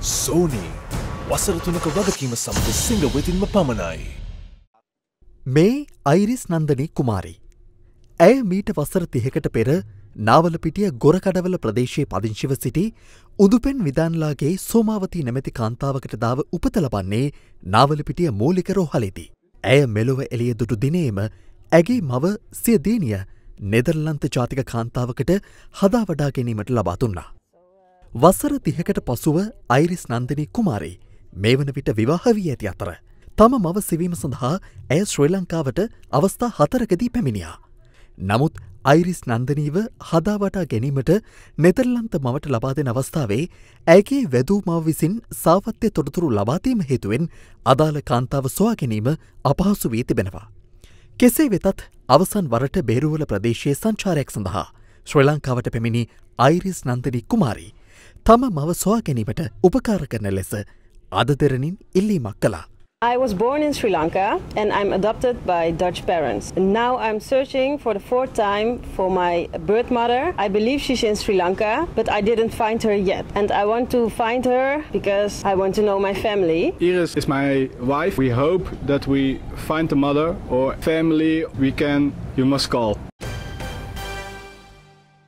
සෝනී වසර තුනක වගකීම සමඟ සිංහ වෙතින්ම පමණයි. මේ අයිරිස් නන්දනී කුමාරි. ඇය මීට වසර තිහකට පෙර නාවලපිටිය ගොරකඩවල ප්‍රදේශයේ පදිංශිව සිටි උදුපෙන් විධානලාගේ සෝමාවතී නැමැති කාන්තාවකට දාව උපත ලබන්නේ නාවලපිටිය මූලික රෝහලෙති. ඇය මෙලොව එළිය දුටු දිනේම ඇගේ මව සිය දීනිය නෙදරලන්ත ජාතික කාන්තාවකට හදා වඩා ගැනීමට ලබා දුන්නා. වසර තිහකට පසුව අයිරිස් නන්දනී කුමාරී මේ වන විට විවාහ වී ඇති අතර. තම මව සිවීම සඳහා ඇය ශ්‍රී ලංකාවට අවස්ථා හතරකදී පැමිණියා. නමුත් අයිරිස් නන්දනීව හදාවටා ගැනීමට නෙදරලන්ත මවට ලබා දෙන අවස්ථාවේ ඇගේ වැදූ මව විසින් සාවත්‍ය තොරතුරු ලබාතීම හේතුවෙන් අදාළ කාන්තාව සොයා ගැනීම අපහසු වී තිබෙනවා. කෙසේ වෙතත් අවසන් වරට බේරුවල ප්‍රදේශයේ සංචාරයක් සඳහා ශ්‍රී ලංකාවට පැමිණි අයිරිස් නන්දනී කුමාරී තම මව සොයා ගැනීමට උපකාර කරන ලෙස අද දෙරනින් ඉල්ලීමක් කලා. I was born in Sri Lanka and I'm adopted by Dutch parents. And now I'm searching for the fourth time for my birth mother. I believe she's in Sri Lanka, but I didn't find her yet. And I want to find her because I want to know my family. Iris is my wife. We hope that we find the mother or family we can, you must call.